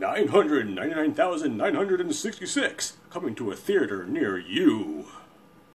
999,966 coming to a theater near you.